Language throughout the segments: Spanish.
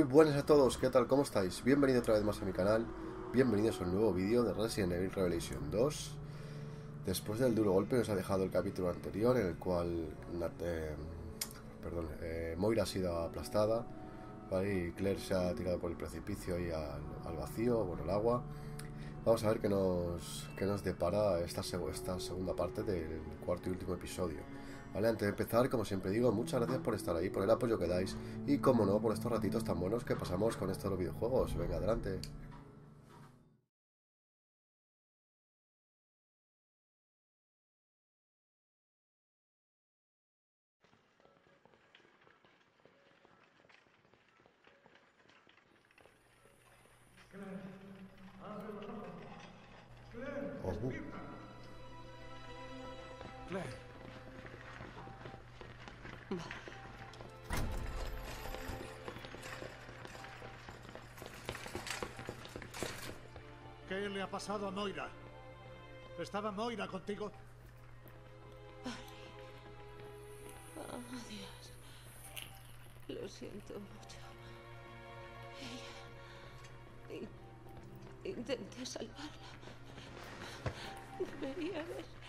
Muy buenas a todos, ¿qué tal? ¿Cómo estáis? Bienvenidos otra vez más a mi canal, bienvenidos a un nuevo vídeo de Resident Evil Revelation 2 Después del duro golpe nos ha dejado el capítulo anterior en el cual eh, perdón, eh, Moira ha sido aplastada y Claire se ha tirado por el precipicio y al, vacío, bueno, el agua. Vamos a ver qué nos, qué nos depara esta, esta segunda parte del cuarto y último episodio Vale, antes de empezar, como siempre digo, muchas gracias por estar ahí, por el apoyo que dais y, como no, por estos ratitos tan buenos que pasamos con estos videojuegos. Venga, adelante. ¿Qué le ha pasado a Moira? ¿Estaba Moira contigo? Oh, Dios. Lo siento mucho. Ella... Intenté salvarla. Debería haber...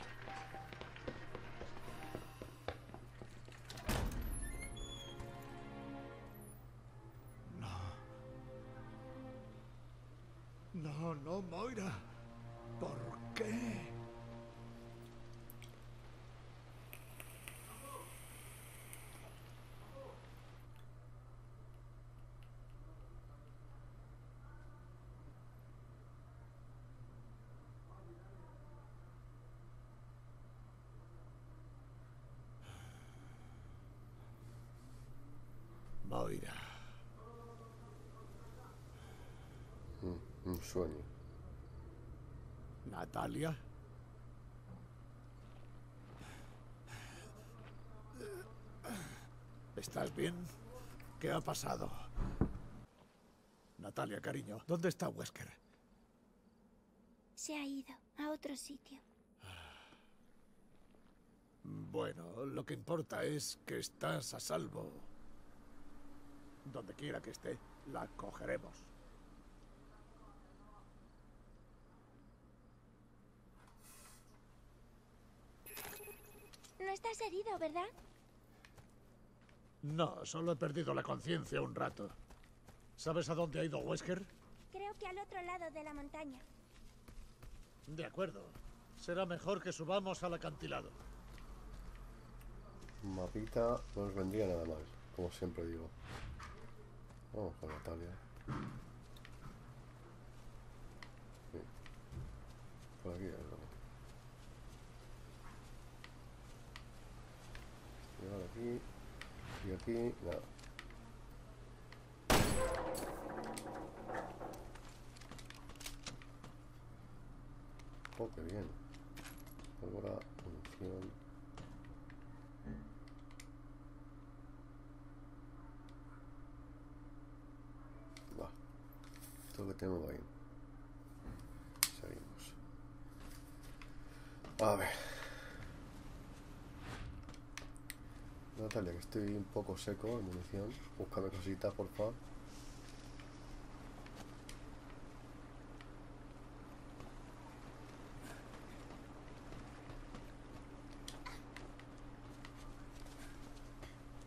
Moira. Un sueño. Natalia. ¿Estás bien? ¿Qué ha pasado? Natalia, cariño, ¿dónde está Wesker? Se ha ido a otro sitio. Bueno, lo que importa es que estás a salvo. Donde quiera que esté, la cogeremos. No estás herido, ¿verdad? No, solo he perdido la conciencia un rato. ¿Sabes a dónde ha ido Wesker? Creo que al otro lado de la montaña. De acuerdo. Será mejor que subamos al acantilado. Mapita no nos vendría nada mal, como siempre digo. Vamos con Natalia. Sí. Por aquí. Y ahora aquí. Y aquí, nada. Oh, qué bien. Ahora, munición. Va. Que tenemos ahí. Seguimos. A ver. Natalia, que estoy un poco seco en munición. Búscame cositas, por favor.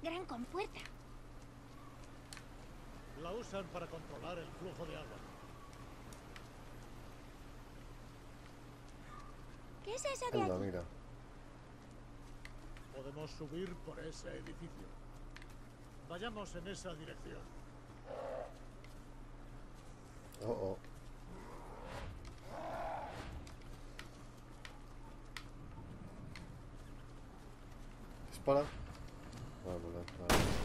Gran compuerta. La usan para controlar el flujo de agua. ¿Qué es eso de Anda, aquí? mira. Podemos subir por ese edificio. Vayamos en esa dirección. Oh, oh. Vamos, vale.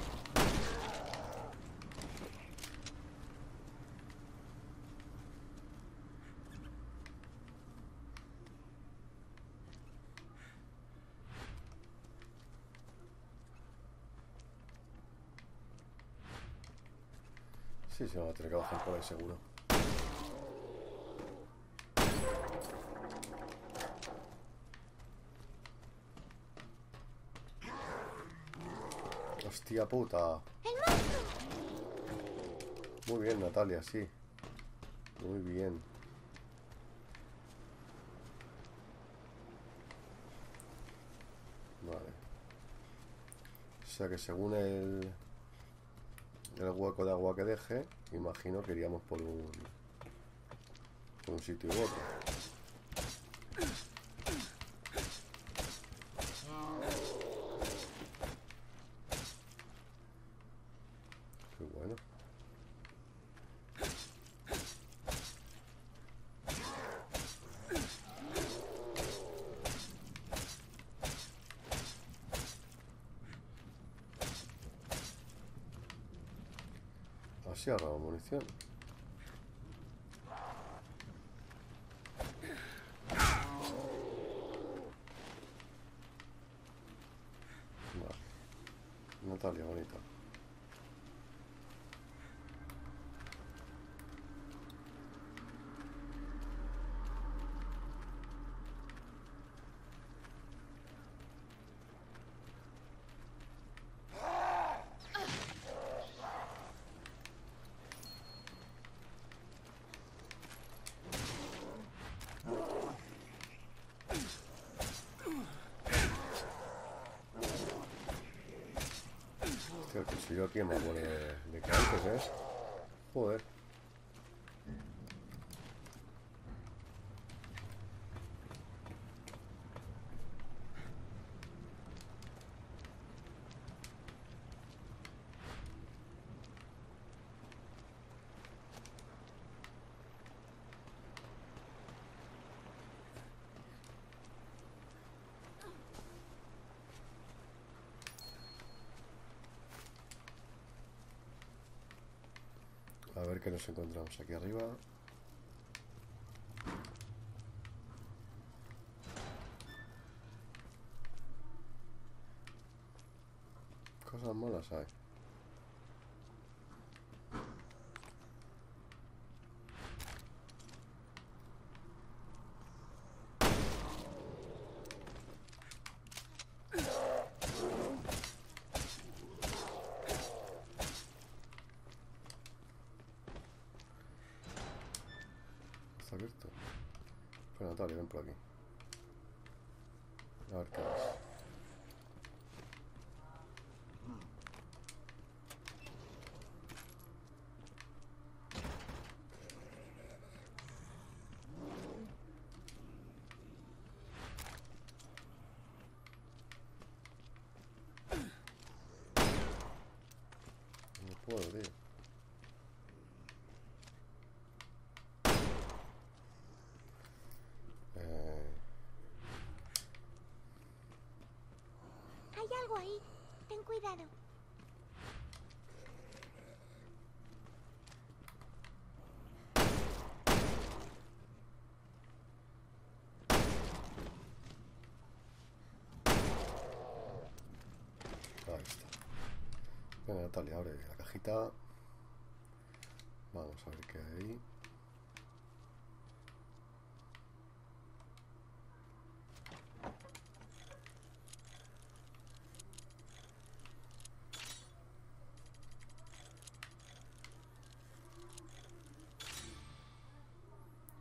Sí, se va a tener que bajar por ahí seguro. Hostia puta. Muy bien, Natalia, sí. Muy bien. Vale. O sea que según el, el hueco de agua que deje, imagino que iríamos por un, sitio u otro. Qué bueno. Agarramos munición. Vale. Natalia, bonita. Es más bueno de, de que antes, ¿eh? Joder. A ver qué nos encontramos aquí arriba. Cosas malas hay. Está abierto. Pues Natalia, ven por aquí. A ver qué es. No puedo, tío. Eh, Hay algo ahí. Ten cuidado. Ahí está. Venga, Natalia, abre Vamos a ver qué hay ahí.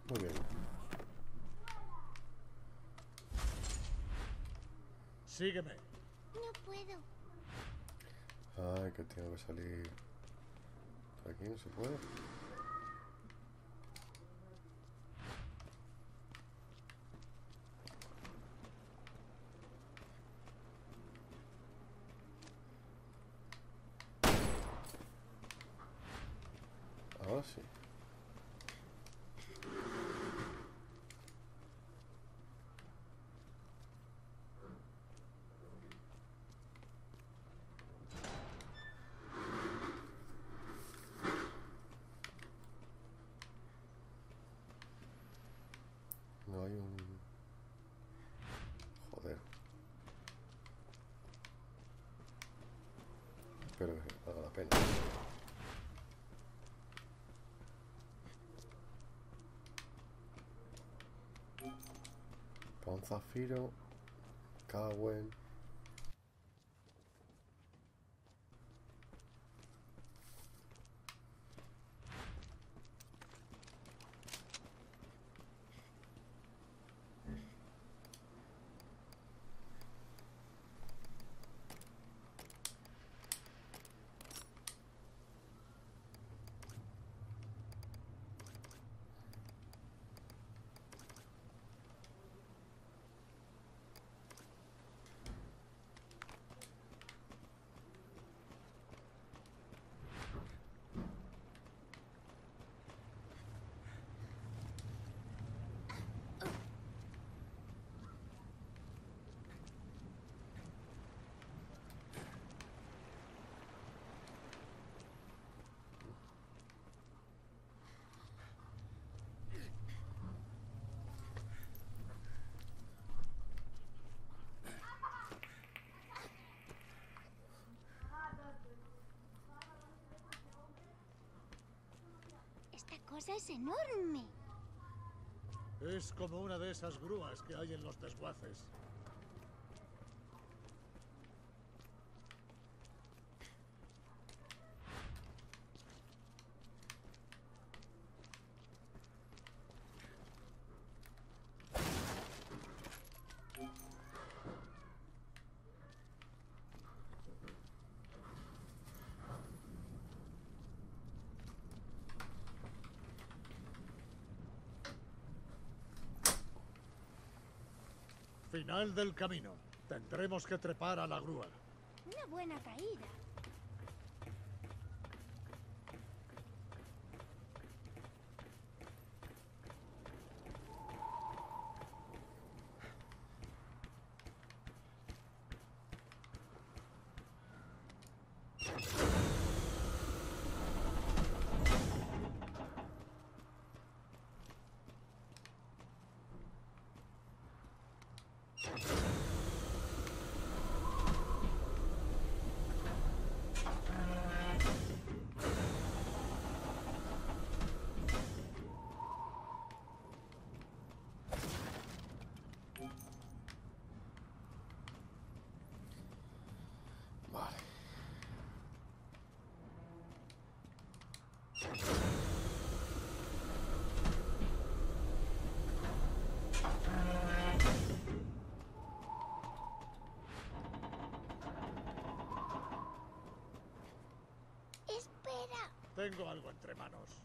Muy bien. Sígueme. No puedo. Que tengo que salir. ¿Por aquí no se puede? Ahora sí. No hay un... Joder. Espero que valga la pena. Un zafiro. Cagüen. Cosa es enorme. Es como una de esas grúas que hay en los desguaces. Final del camino. Tendremos que trepar a la grúa. Una buena caída. Vale. Espera. Tengo algo entre manos.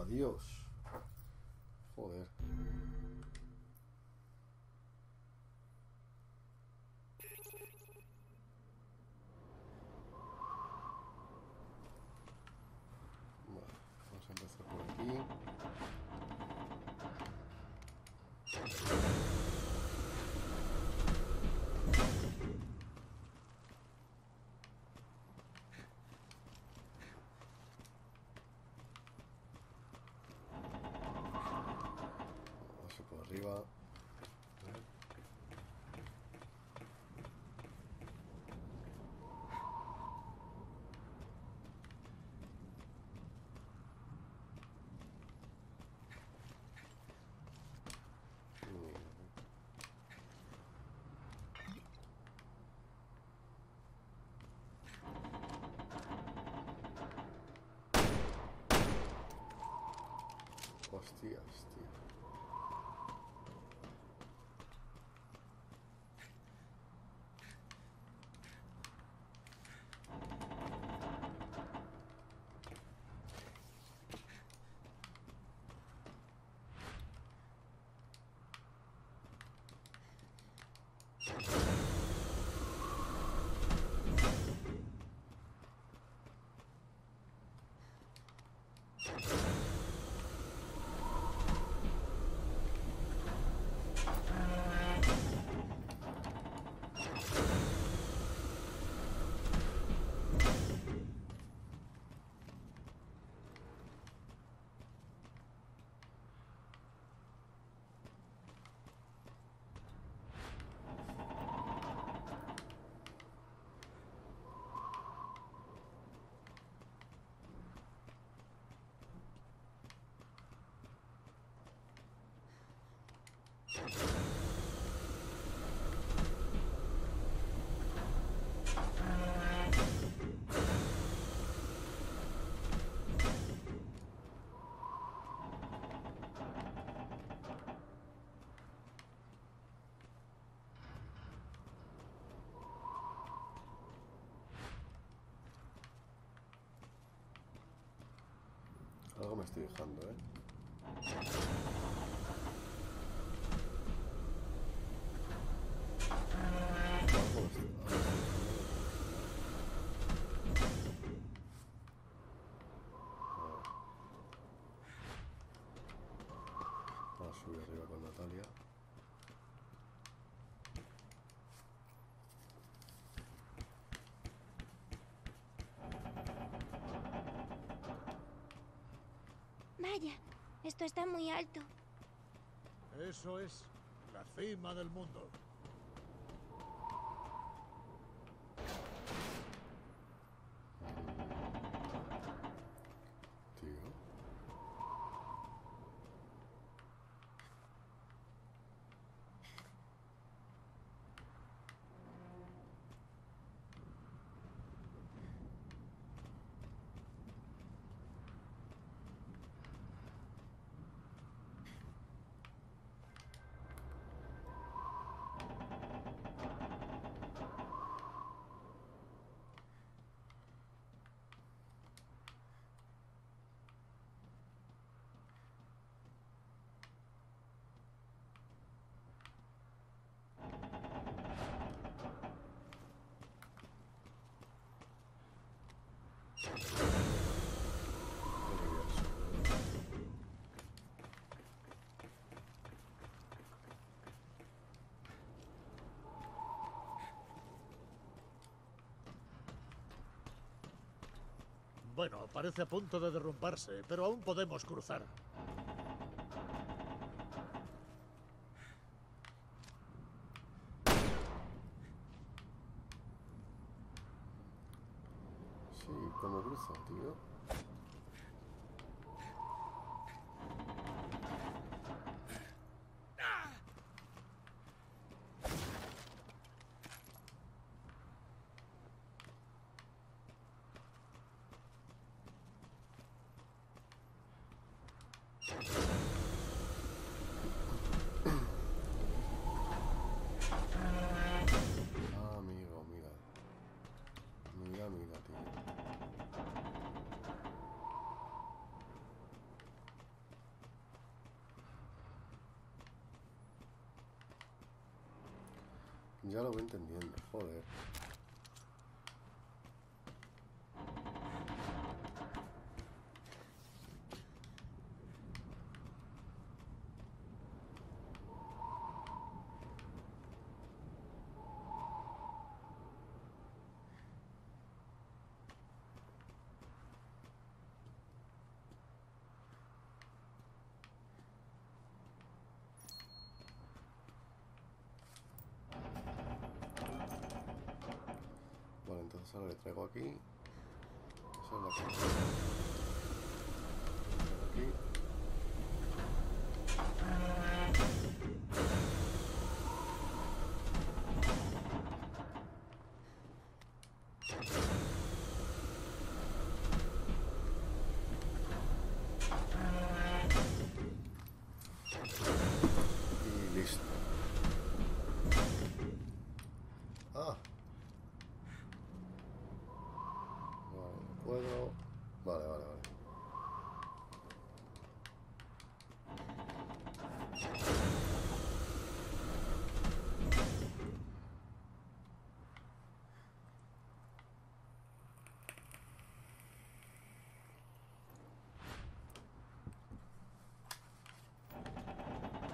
Adiós. Joder. Vale, vamos a empezar por aquí. Vamos a por arriba. Hostias, tío. Algo me estoy dejando, ¿eh? Algo me estoy- A Esto está muy alto. Eso es la cima del mundo. Tío. Bueno, parece a punto de derrumbarse, pero aún podemos cruzar. Sí, ¿cómo cruzo, tío? Ah, amigo, mira. Mira, mira, tío. Ya lo voy entendiendo, joder. Entonces ahora le traigo aquí. Esa es Aquí listo. Ah, Vale, no puedo. Vale, vale, vale.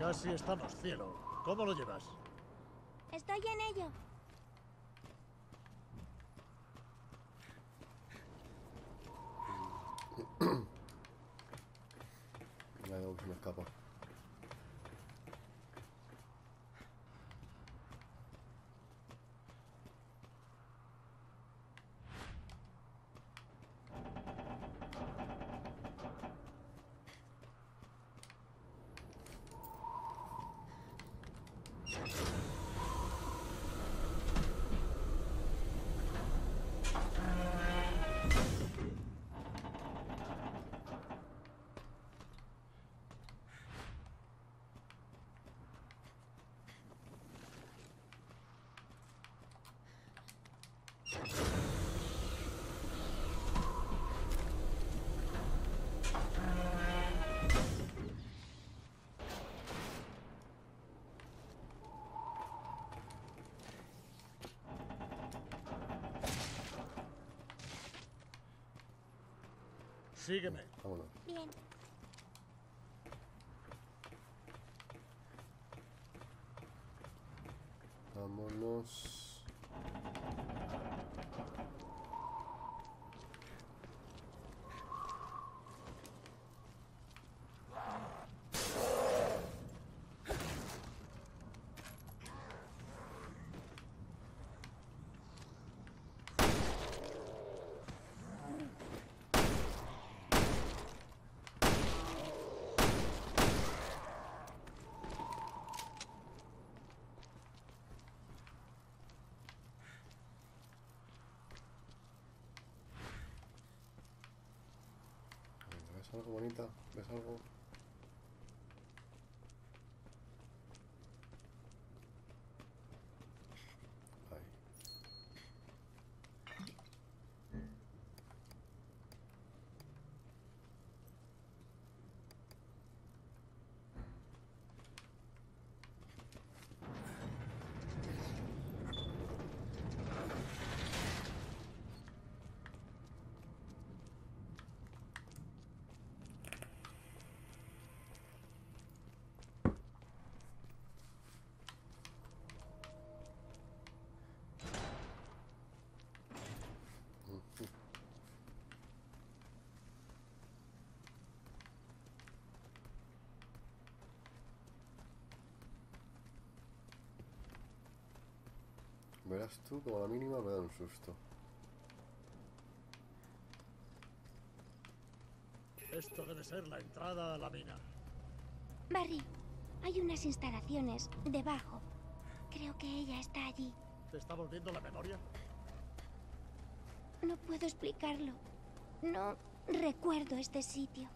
Casi estamos, cielo. ¿Cómo lo llevas? Estoy en ello. Algo que me escapa. Sígueme. Vámonos. Bien. Vámonos. Algo bonita? ¿Ves algo? Ahí. Verás tú, como la mínima me da un susto. Esto debe ser la entrada a la mina. Barry, hay unas instalaciones debajo. Creo que ella está allí. ¿Te está volviendo la memoria? No puedo explicarlo. No recuerdo este sitio.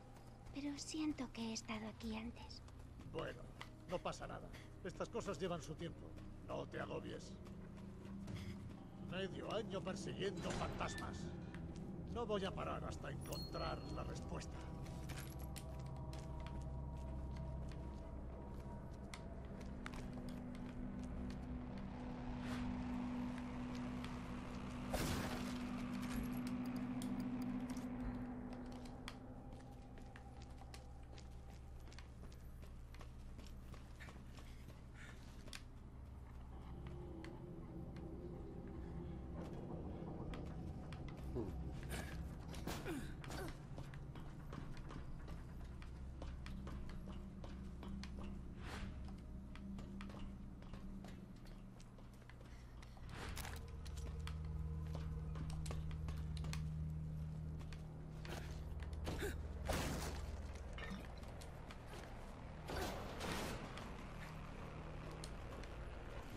Pero siento que he estado aquí antes. Bueno, no pasa nada. Estas cosas llevan su tiempo. No te agobies. Medio año persiguiendo fantasmas. No voy a parar hasta encontrar la respuesta.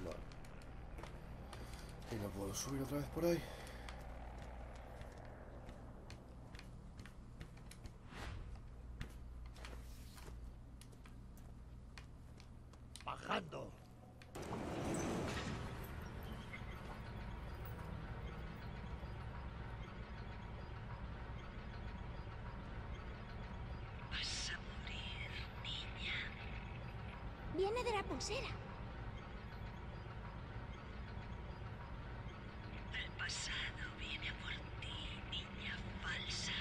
Vale. ¿Y no puedo subir otra vez por ahí? Bajando. Vas a morir, niña. Viene de la pulsera. El pasado viene a por ti, niña falsa.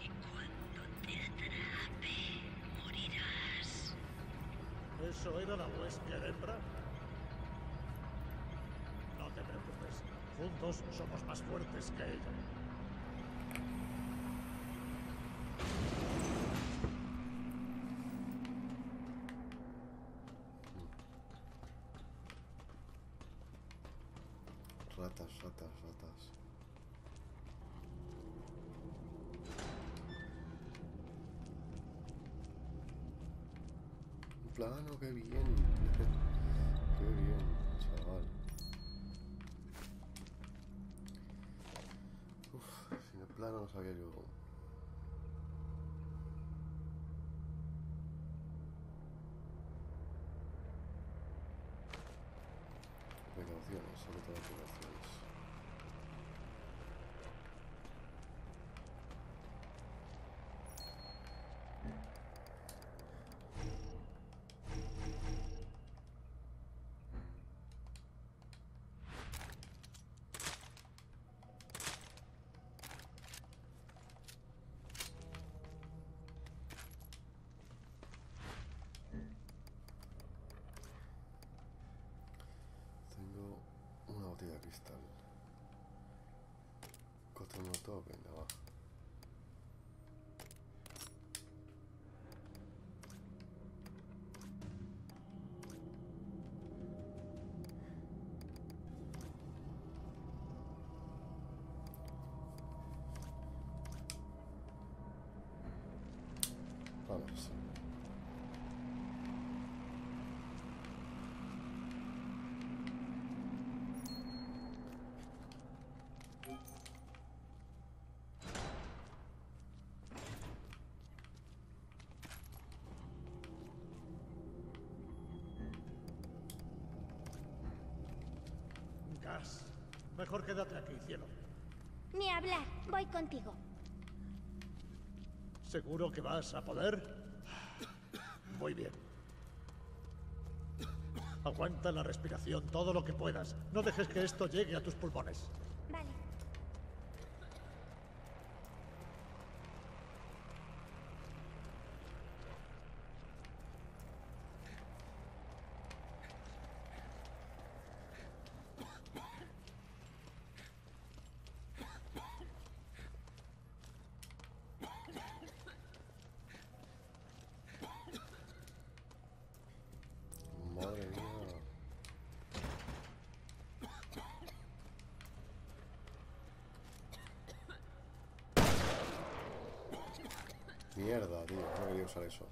Y cuando te atrape, morirás. ¿Eso era la huésped hembra? No te preocupes. Juntos somos más fuertes que ella. Ratas, ratas, ratas. Un plano, qué bien. qué bien, chaval. Uf, sin el plano no sabía yo. Precauciones, sobre todo precauciones. Tengo una botella de cristal. Cóctel Mejor quédate aquí, cielo. Ni hablar. Voy contigo. ¿Seguro que vas a poder? Muy bien. Aguanta la respiración todo lo que puedas. No dejes que esto llegue a tus pulmones. Vale. Madre mía. Mierda, quería usar eso.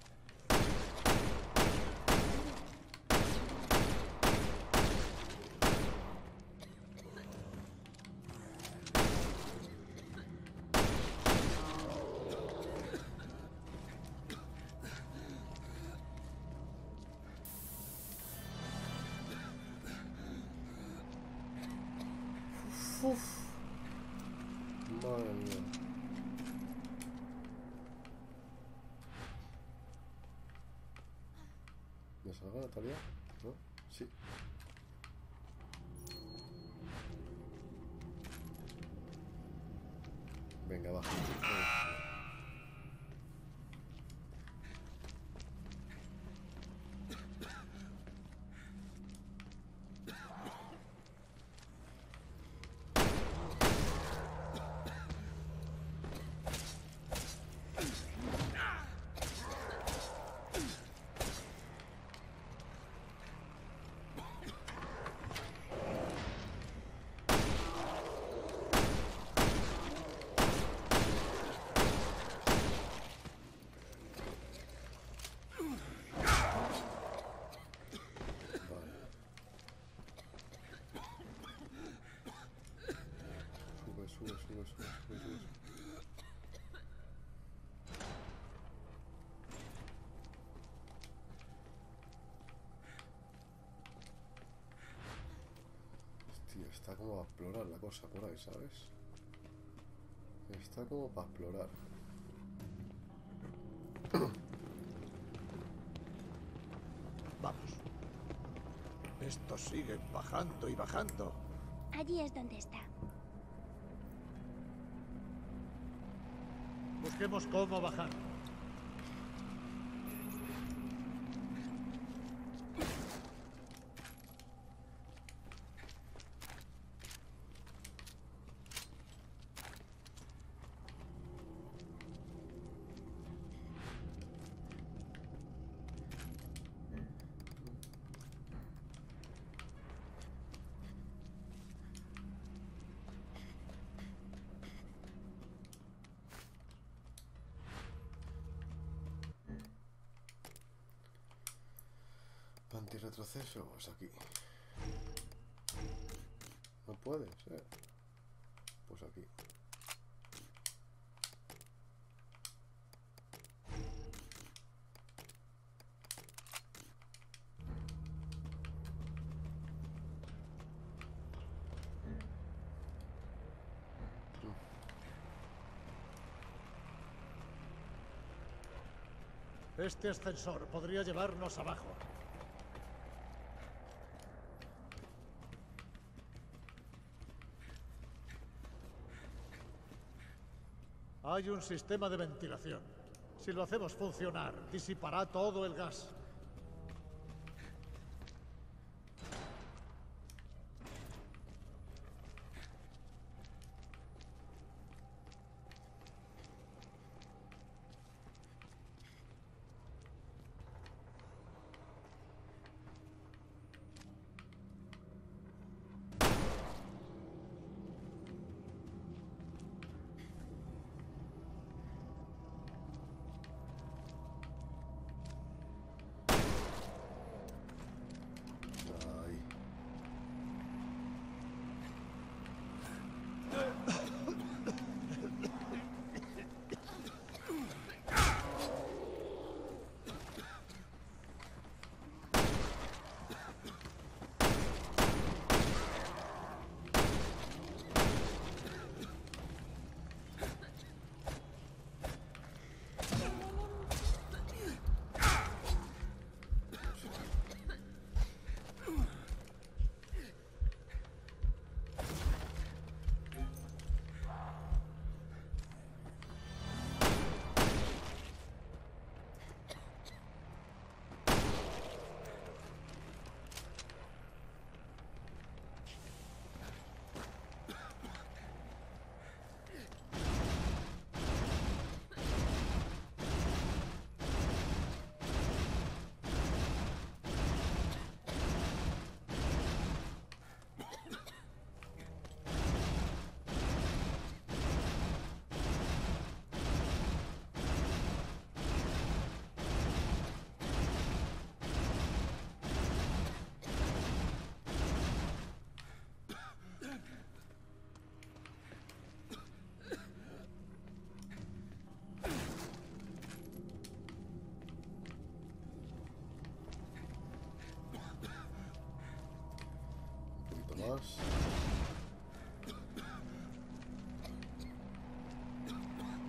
Madre mía. ¿Me salgo Natalia? ¿No? Sí. Venga, va. Está como para explorar la cosa por ahí, ¿sabes? Está como para explorar. Vamos. Estos siguen bajando y bajando. Allí es donde está. Busquemos cómo bajar. Antirretroceso, pues aquí. No puede ser. Pues aquí. Este ascensor podría llevarnos abajo. Hay un sistema de ventilación. Si lo hacemos funcionar, disipará todo el gas.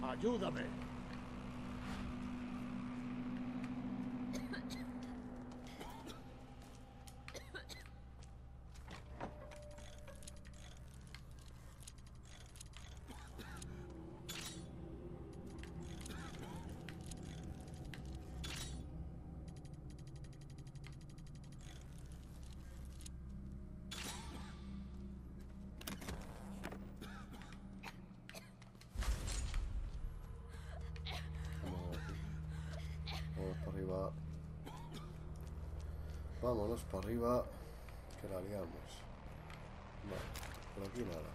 ¡Ayúdame! Vamos para arriba. Vámonos para arriba. Que la liamos. Vale, por aquí nada.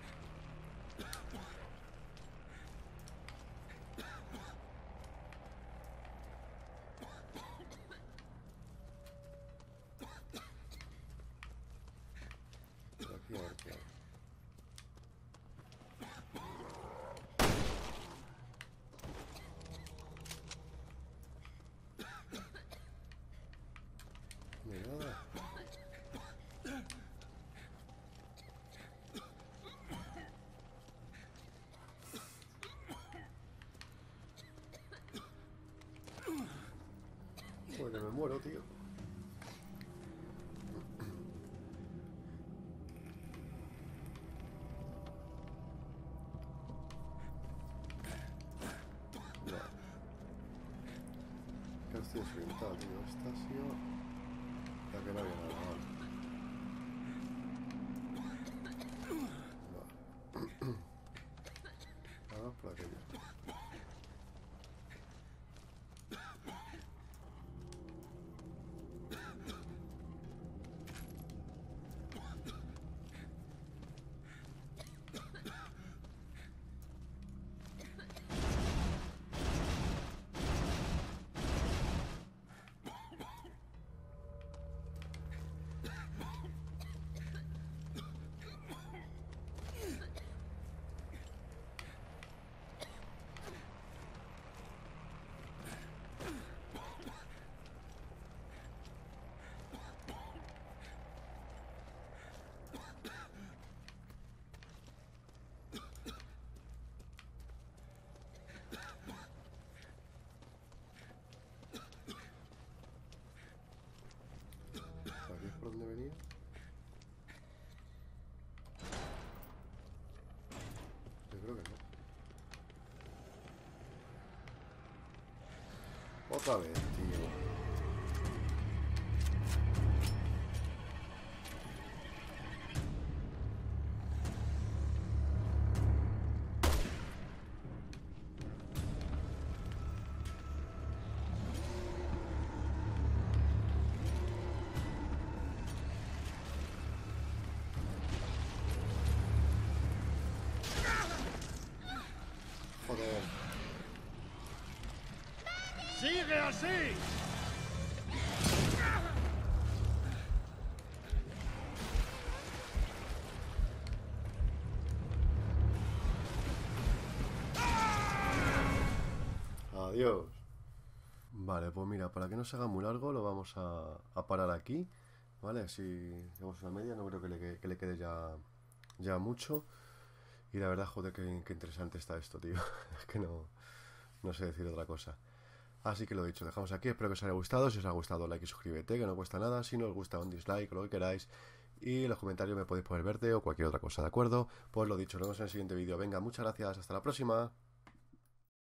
Por aquí a ver qué hay. Ni nada. Joder, que me muero, tío. Estoy desorientado, tío. Esta ha sido... La que no había nada, Otra vez, tío. Joder. ¡Sigue así! Adiós. Vale, pues mira, para que no se haga muy largo lo vamos a, parar aquí. ¿Vale? Así llevamos una media, no creo que le, que- que le quede ya, mucho. Y la verdad, joder, qué interesante está esto, tío. Es que no, no sé decir otra cosa. Así que lo dicho, dejamos aquí. Espero que os haya gustado. Si os ha gustado, like y suscríbete, que no cuesta nada. Si no os gusta, un dislike lo que queráis. Y en los comentarios me podéis poner verde o cualquier otra cosa, ¿de acuerdo? Pues lo dicho, nos vemos en el siguiente vídeo. Venga, muchas gracias. Hasta la próxima.